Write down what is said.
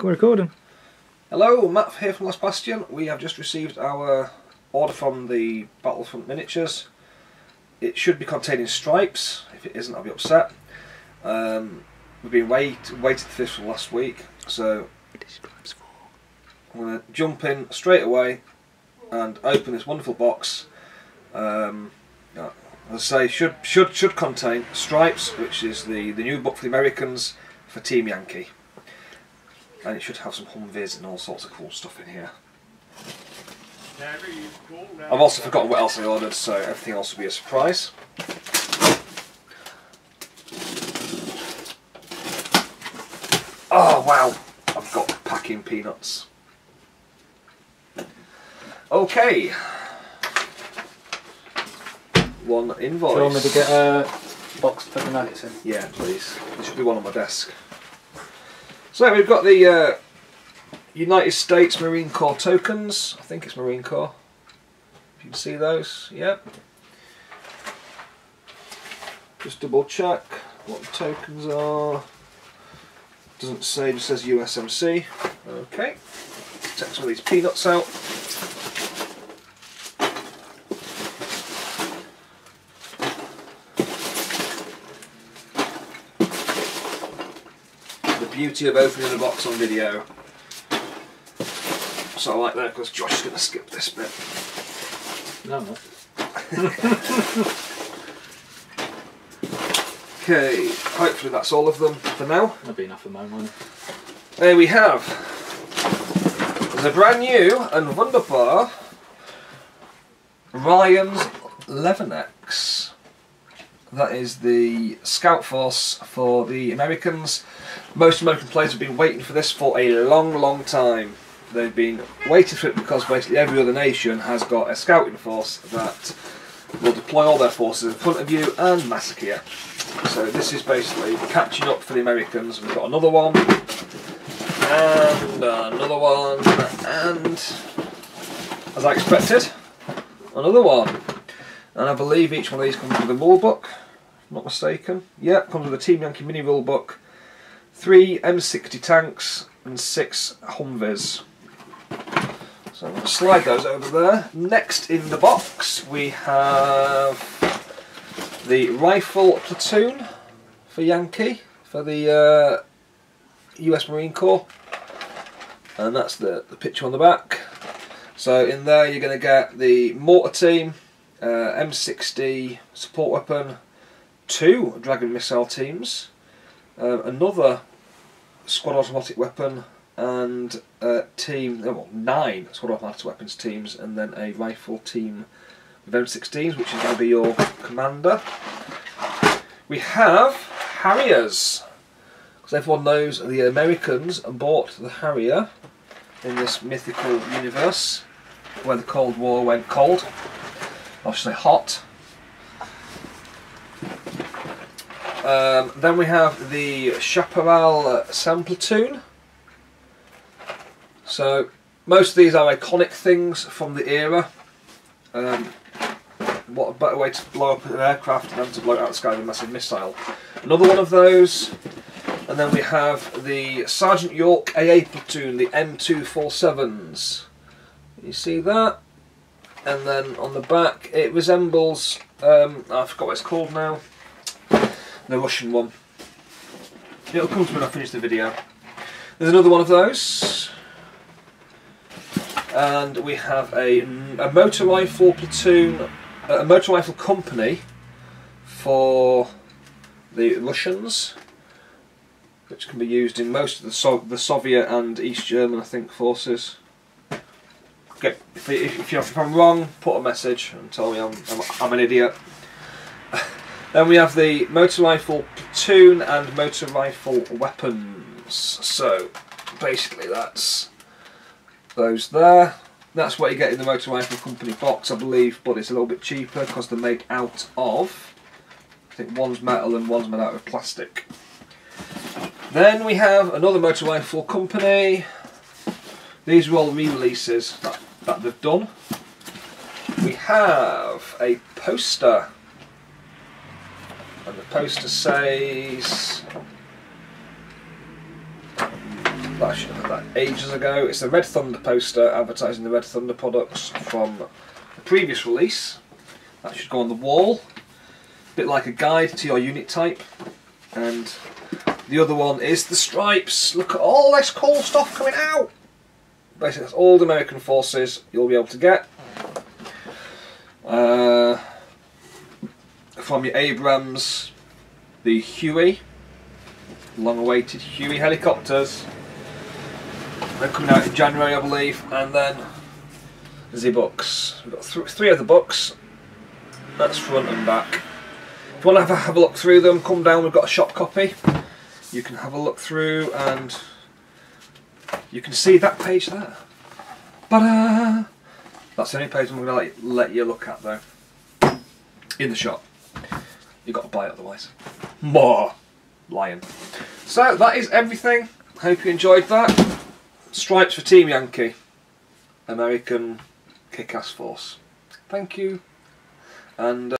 Go recording. Hello, Matt here from Last Bastion. We have just received our order from the Battlefront miniatures. It should be containing stripes. If it isn't, I'll be upset. Um, we've been wait waiting for this for last week, so I'm going to jump in straight away and open this wonderful box. Um, yeah, as I say, should should should contain stripes, which is the the new book for the Americans for Team Yankee and it should have some Humvees and all sorts of cool stuff in here. I've also forgotten what else I ordered, so everything else will be a surprise. Oh wow, I've got packing peanuts. Okay. One invoice. Do you want me to get a box to put the nuggets in? Yeah, please. There should be one on my desk. So we've got the uh, United States Marine Corps tokens. I think it's Marine Corps. If you can see those, yep. Just double check what the tokens are. Doesn't say, just says USMC. Okay. Take some of these peanuts out. Beauty of opening a box on video. So I like that because Josh is going to skip this bit. No, no. Okay, hopefully that's all of them for now. That'd be enough for my money. There we have the brand new and wonderful Ryan's Leathernecks. That is the scout force for the Americans. Most American players have been waiting for this for a long, long time. They've been waiting for it because basically every other nation has got a scouting force that will deploy all their forces in front of you and massacre you. So this is basically catching up for the Americans. We've got another one, and another one, and as I expected, another one. And I believe each one of these comes with a rule book, not mistaken. Yeah, comes with a Team Yankee mini rule book, three M60 tanks, and six Humvees. So I'm going to slide those over there. Next in the box we have the rifle platoon for Yankee for the uh, US Marine Corps, and that's the, the picture on the back. So in there you're going to get the mortar team, uh, M60 support weapon, two Dragon missile teams, uh, another squad automatic weapon, and team, oh, well, nine squad automatic weapons teams, and then a rifle team with M16s, which is going to be your commander. We have Harriers, because everyone knows the Americans bought the Harrier in this mythical universe where the Cold War went cold, say hot. Um, then we have the Chaparral SAM platoon. So most of these are iconic things from the era. Um, what a better way to blow up an aircraft than to blow it out the sky with a massive missile. Another one of those. And then we have the Sergeant York AA platoon, the M247s. You see that? And then on the back it resembles, um, I forgot what it's called now, the Russian one. It'll come to me when I finish the video. There's another one of those. And we have a, a motor rifle platoon, a motor rifle company for the Russians, which can be used in most of the, so the Soviet and East German, I think, forces. Okay, if, if, if I'm wrong, put a message and tell me I'm, I'm, I'm an idiot. Then we have the motor rifle platoon and motor rifle weapons. So basically, that's those there. That's what you get in the Motor Rifle Company box, I believe, but it's a little bit cheaper because they're made out of. I think one's metal and one's made out of plastic. Then we have another Motor Rifle Company. These are all re-releases that, that they've done. We have a poster. The poster says I should have had that ages ago. It's a Red Thunder poster advertising the Red Thunder products from the previous release. That should go on the wall. A bit like a guide to your unit type. And the other one is the stripes. Look at all this cool stuff coming out. Basically, that's all the American forces you'll be able to get. Uh, from your Abrams, the Huey, long-awaited Huey helicopters. They're coming out in January, I believe, and then the books. We've got th three of the books. That's front and back. If you want to have a, have a look through them, come down. We've got a shop copy. You can have a look through, and you can see that page there. Ba-da! That's the only page I'm going to let, let you look at, though. In the shop. You've got to buy it otherwise. More lion. So that is everything. Hope you enjoyed that. Stripes for Team Yankee. American kick-ass force. Thank you. And. Uh,